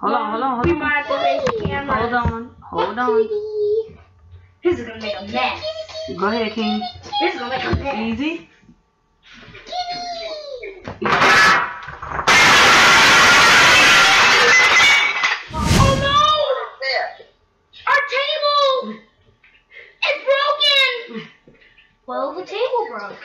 Hold on, hold on, hold on. Hold on, hold on. This is gonna make a mess. Go ahead, King. This is gonna make a mess. Easy. Oh, well, the table broke.